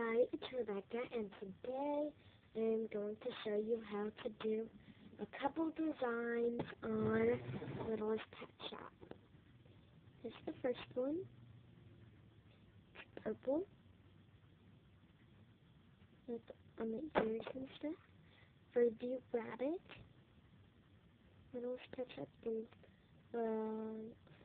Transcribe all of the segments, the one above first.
Hi, it's Rebekah, and today I'm going to show you how to do a couple designs on Littlest Pet Shop. This is the first one. It's purple. With on the ears and stuff. Furby Rabbit. Littlest Pet Shop is uh,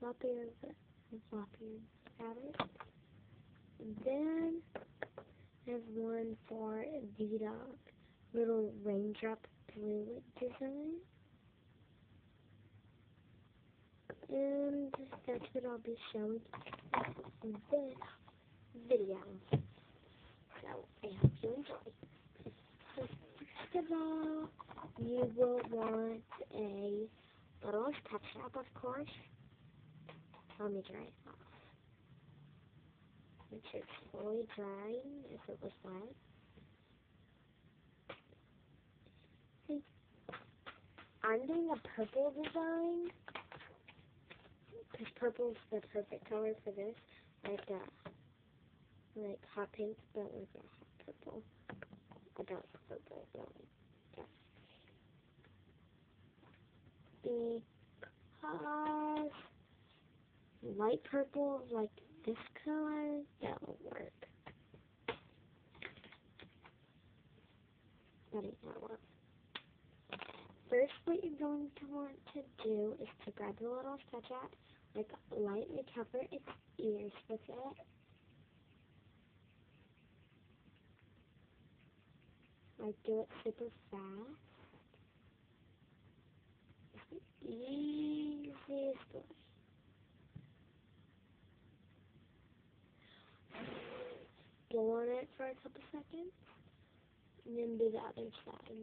floppy, floppy rabbit. And then there's one for the dog. Little raindrop blue design. And that's what I'll be showing in this video. So I hope you enjoy. First of all, you will want a little pet shop, of course. Let me dry it off which is fully drying if it was wet. I'm doing a purple design because purple is the perfect color for this, like uh, like hot pink, but like a hot purple, a dark purple, but Because light purple, like this color, that will work. First, what you're going to want to do is to grab the little app, like lightly cover its ears with it. Like do it super fast. It's the easiest way. Blow on it for a couple seconds, and then do the other side.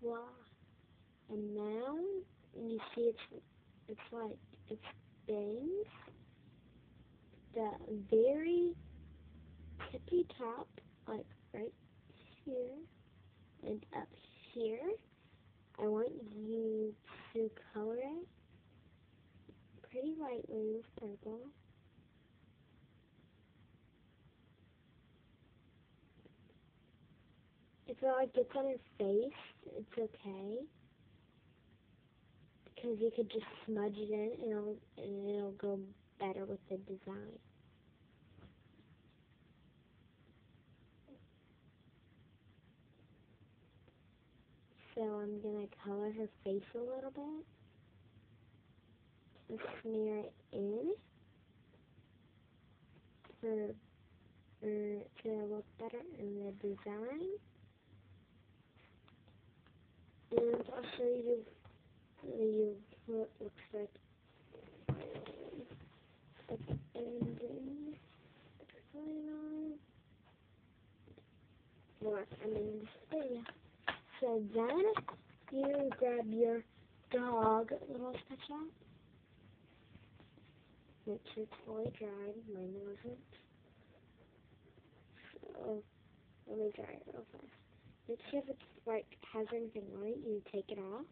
Voila. And now, you see it's, it's like, it's bangs. The very tippy top, like right here and up here. I want you to color it pretty lightly with purple. If it like gets on your face, it's okay. Because you could just smudge it in and it'll, and it'll go better with the design. So I'm going to color her face a little bit. And smear it in for, for to look better in the design. And I'll show you, you what it looks like at the ending. More, I mean, yeah. So then you grab your dog little special, sure it's fully dried. Mine wasn't. So let me dry it real fast. Make sure if it's like has anything on it, you take it off.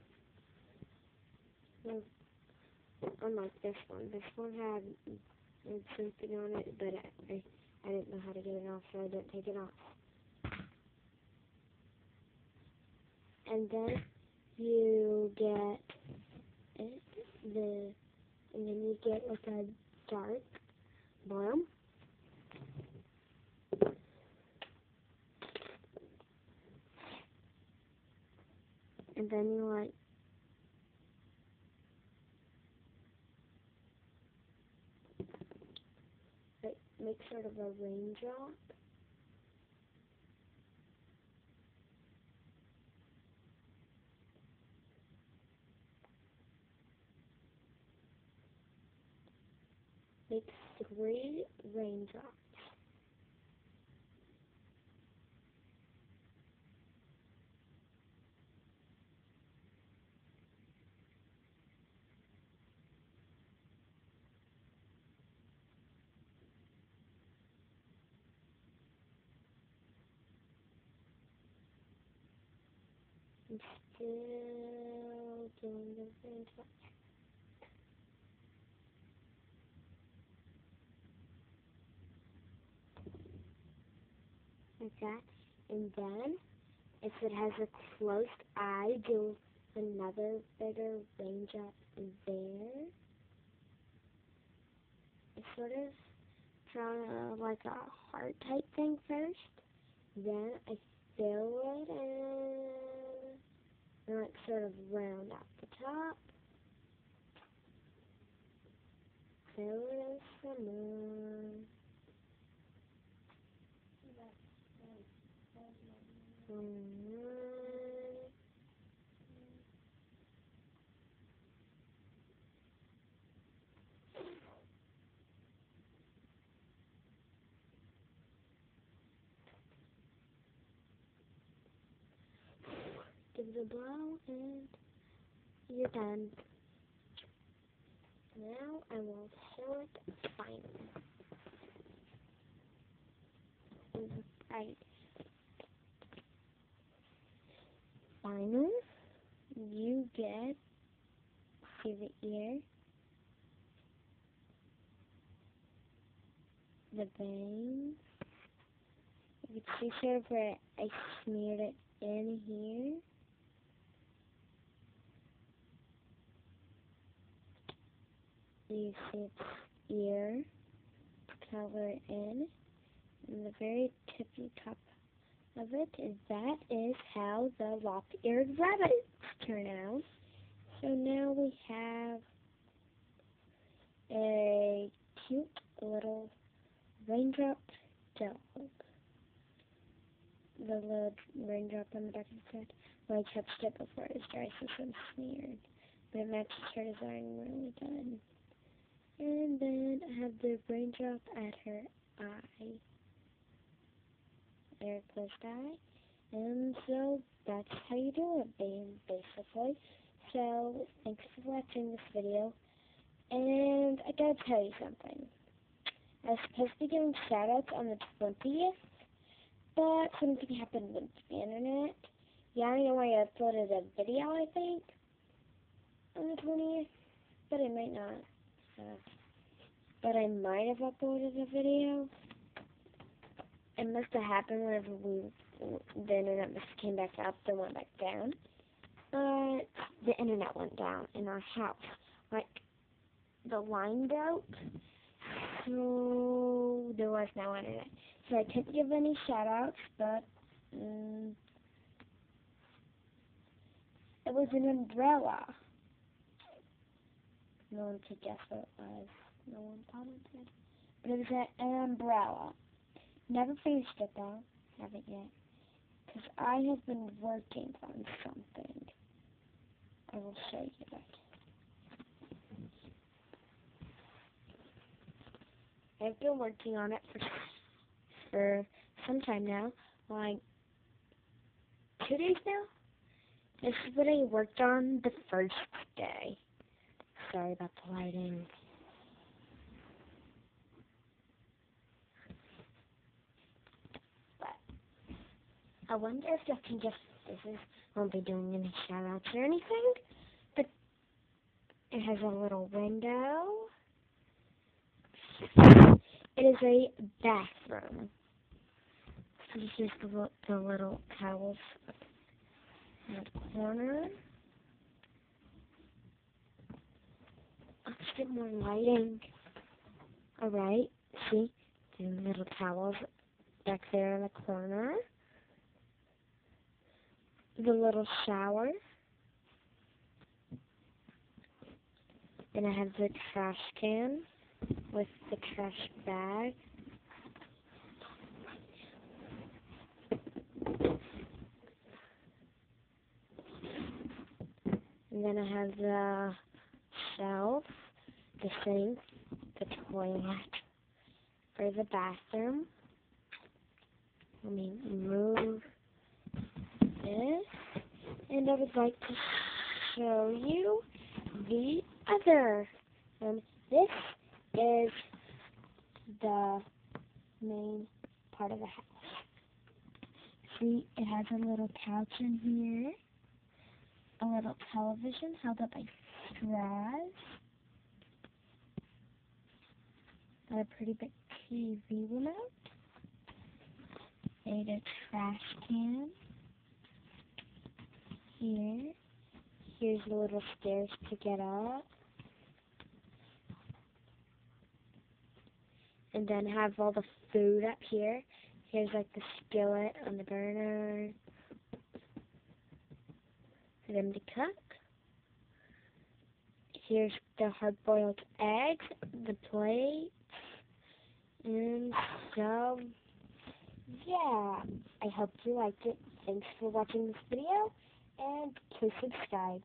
Unlike this one, this one had something on it, but I I didn't know how to get it off, so I didn't take it off. And then you get it, the, and then you get like a dark bottom. And then you like make sort of a raindrop. Make three raindrops. I'm still doing the raindrop. Like that. And then, if it has a closed eye, do another bigger range up there. It's sort of drawn a, uh, like a heart type thing first. Then I fill it in, and like sort of round out the top. Fill it in some more. Give it a blow and you're done. Now I will show it finally. Right. Final, you get see the ear, the bangs. You can see sort I smeared it in here. You see its ear color in. And the very tippy top of it is that is how the lop-eared rabbits turn out. So now we have a cute little raindrop dog. The little raindrop on the back of his head. Well, I touched it before it was dry, so it's smeared. But it matches her design really good. And then I have the raindrop at her eye. Closed eye. And so that's how you do it, basically. So, thanks for watching this video. And I gotta tell you something. I was supposed to be giving shoutouts on the 20th, but something happened with the internet. Yeah, I don't know why I uploaded a video, I think, on the 20th, but I might not. So, but I might have uploaded a video. It must have happened whenever we, the internet must have came back up, then went back down. But the internet went down in our house. Like, the line broke, so there was no internet. So I couldn't give any shoutouts, but um, it was an umbrella. No one could guess what it was. No one commented. But it was an umbrella. Never finished it though. Haven't yet. Because I have been working on something. I will show you that. I've been working on it for for some time now, like two days now. This is what I worked on the first day. Sorry about the lighting. But I wonder if you can just this is won't be doing any shout outs or anything. But it has a little window. It is a bathroom. So this is the, the little towels in the corner. Let's get more lighting. Alright, see? The little towels back there in the corner. The little shower. Then I have the trash can with the trash bag. And then I have the shelf, the sink, the toilet for the bathroom. Let me move this. And I would like to show you the other. And this is the main part of the house. See, it has a little couch in here. a little television held up by straws. Got a pretty big TV remote. Made a trash can. Here. Here's the little stairs to get up. And then have all the food up here. Here's like the skillet on the burner for them to cook. Here's the hard-boiled eggs, the plate, and so, yeah. I hope you liked it. Thanks for watching this video, and please subscribe.